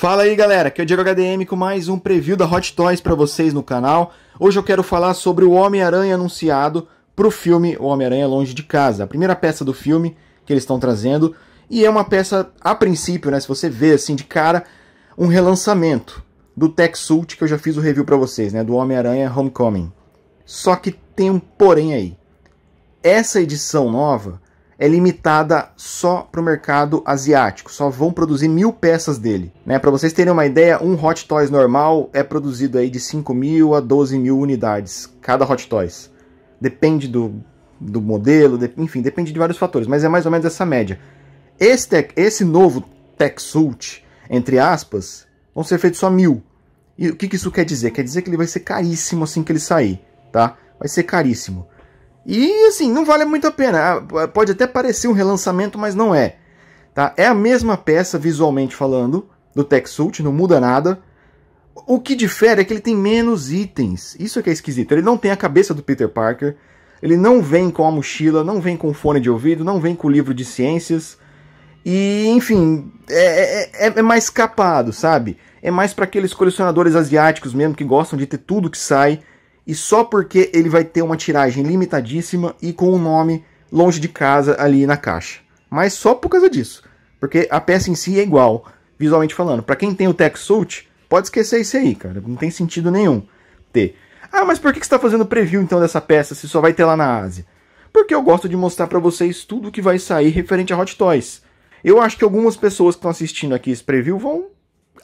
Fala aí galera, aqui é o Diego HDM com mais um preview da Hot Toys para vocês no canal. Hoje eu quero falar sobre o Homem-Aranha anunciado para o filme O Homem-Aranha Longe de Casa, a primeira peça do filme que eles estão trazendo, e é uma peça, a princípio, né, se você vê assim de cara, um relançamento do Tech Suit que eu já fiz o review para vocês, né, do Homem-Aranha Homecoming. Só que tem um porém aí. Essa edição nova é limitada só para o mercado asiático, só vão produzir mil peças dele. Né? Para vocês terem uma ideia, um Hot Toys normal é produzido aí de 5 mil a 12 mil unidades, cada Hot Toys. Depende do, do modelo, de, enfim, depende de vários fatores, mas é mais ou menos essa média. Esse, tech, esse novo Tech Suit, entre aspas, vão ser feitos só mil. E o que, que isso quer dizer? Quer dizer que ele vai ser caríssimo assim que ele sair, tá? Vai ser caríssimo. E assim, não vale muito a pena. Ah, pode até parecer um relançamento, mas não é. Tá? É a mesma peça visualmente falando do Tech Suit, não muda nada. O que difere é que ele tem menos itens. Isso é que é esquisito. Ele não tem a cabeça do Peter Parker. Ele não vem com a mochila, não vem com fone de ouvido, não vem com o livro de ciências. E, enfim, é, é, é, é mais capado, sabe? É mais para aqueles colecionadores asiáticos mesmo que gostam de ter tudo que sai e só porque ele vai ter uma tiragem limitadíssima e com o nome longe de casa ali na caixa. Mas só por causa disso, porque a peça em si é igual, visualmente falando. Para quem tem o Tech Suit, pode esquecer isso aí, cara. Não tem sentido nenhum ter. Ah, mas por que você está fazendo preview então dessa peça se só vai ter lá na Ásia? Porque eu gosto de mostrar para vocês tudo que vai sair referente a Hot Toys. Eu acho que algumas pessoas que estão assistindo aqui esse preview vão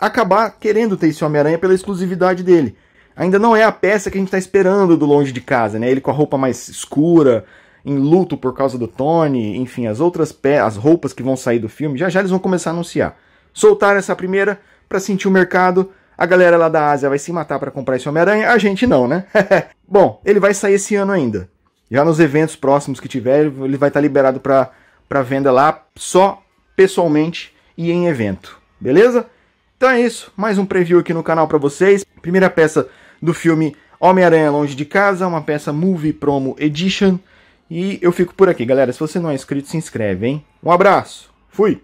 acabar querendo ter esse Homem-Aranha pela exclusividade dele ainda não é a peça que a gente está esperando do Longe de Casa, né? Ele com a roupa mais escura, em luto por causa do Tony, enfim, as outras pe as roupas que vão sair do filme, já já eles vão começar a anunciar. Soltaram essa primeira para sentir o mercado, a galera lá da Ásia vai se matar para comprar esse Homem-Aranha, a gente não, né? Bom, ele vai sair esse ano ainda. Já nos eventos próximos que tiver, ele vai estar tá liberado para venda lá, só pessoalmente e em evento. Beleza? Então é isso, mais um preview aqui no canal para vocês. Primeira peça do filme Homem-Aranha Longe de Casa, uma peça Movie Promo Edition. E eu fico por aqui, galera. Se você não é inscrito, se inscreve, hein? Um abraço, fui!